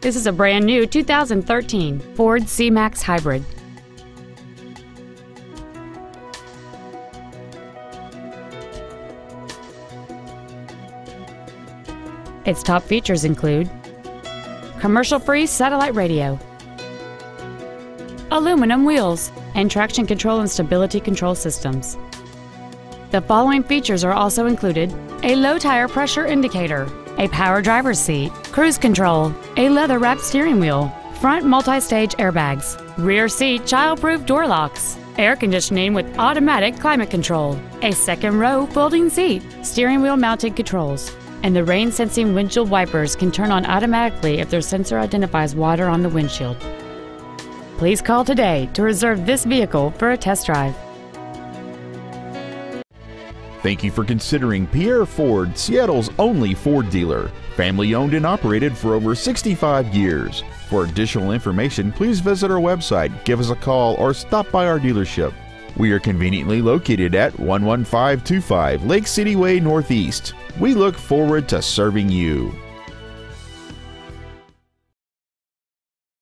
This is a brand new 2013 Ford C-Max Hybrid. Its top features include commercial-free satellite radio, aluminum wheels, and traction control and stability control systems. The following features are also included a low tire pressure indicator, a power driver's seat, cruise control, a leather wrapped steering wheel, front multi stage airbags, rear seat child proof door locks, air conditioning with automatic climate control, a second row folding seat, steering wheel mounted controls, and the rain sensing windshield wipers can turn on automatically if their sensor identifies water on the windshield. Please call today to reserve this vehicle for a test drive. Thank you for considering Pierre Ford, Seattle's only Ford dealer. Family owned and operated for over 65 years. For additional information, please visit our website, give us a call, or stop by our dealership. We are conveniently located at 11525 Lake City Way Northeast. We look forward to serving you.